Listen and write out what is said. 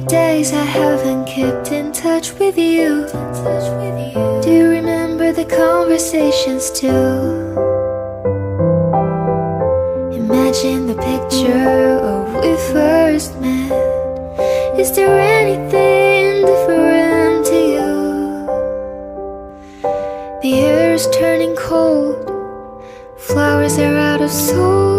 days I haven't kept in touch with you. Do you remember the conversations too? Imagine the picture of we first met. Is there anything different to you? The air is turning cold, flowers are out of soul.